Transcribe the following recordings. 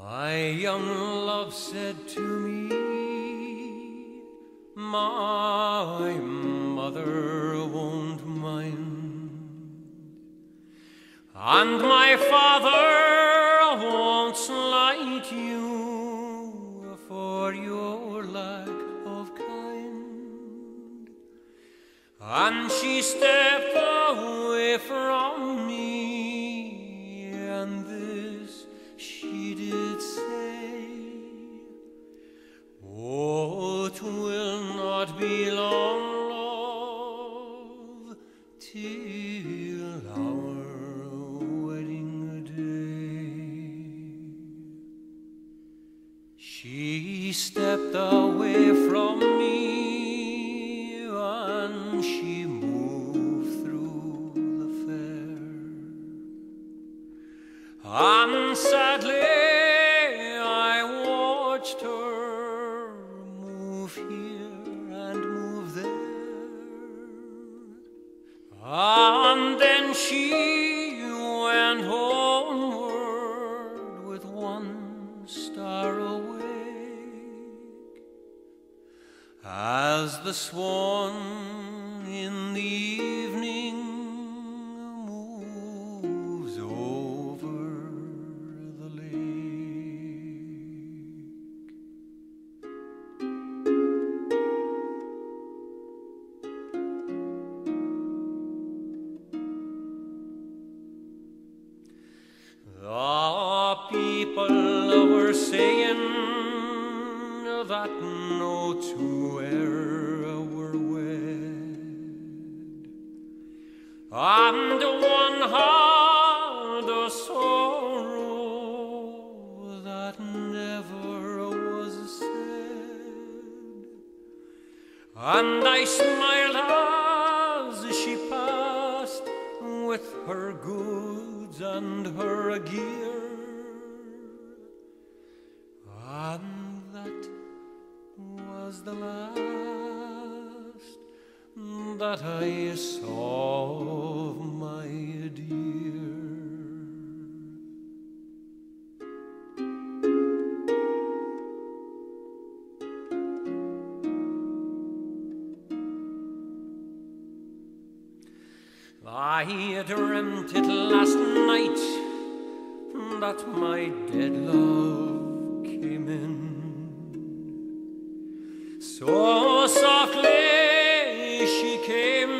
My young love said to me, My mother won't mind, and my father won't slight you for your lack of kind. And she stepped away from me, And sadly I watched her And she went homeward with one star awake. As the swan in the evening people were saying that no two e'er were wed, and one had a sorrow that never was said. And I smiled the last that I saw of my dear. I dreamt it last night that my dead love came in. So softly she came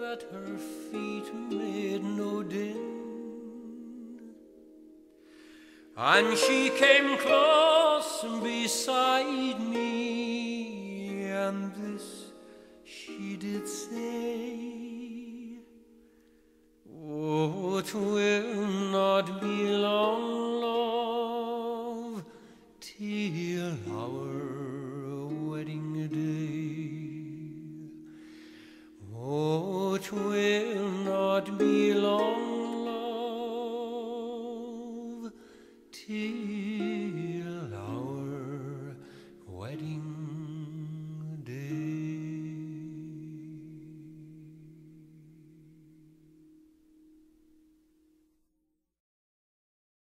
that her feet made no din. And she came close beside me, and this she did say. Oh, 'twill not be long, not be long, love, till